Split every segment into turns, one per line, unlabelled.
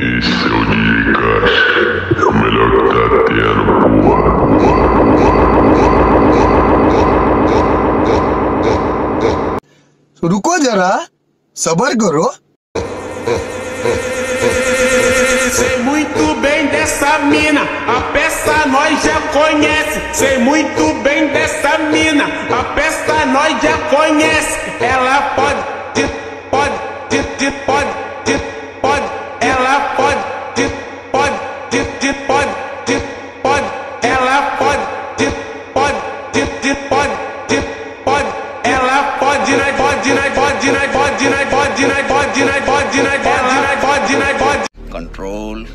Esse é o Dicas. É o melhor que tá tendo, porra,
porra, porra. रुको जरा
Sei muito bem dessa mina, a peça nós já conhece. Sei muito bem dessa mina, a peça nós já conhece. Ela pode, pode, pode, pode.
control.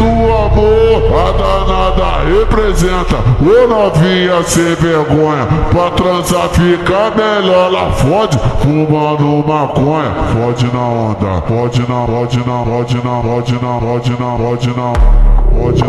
do amor, a danada representa. Ô novinha sem vergonha, pra transar fica melhor. Ela fode fumando maconha. Fode na onda, fode na, fode na, fode na, fode na, fode na, fode na, fode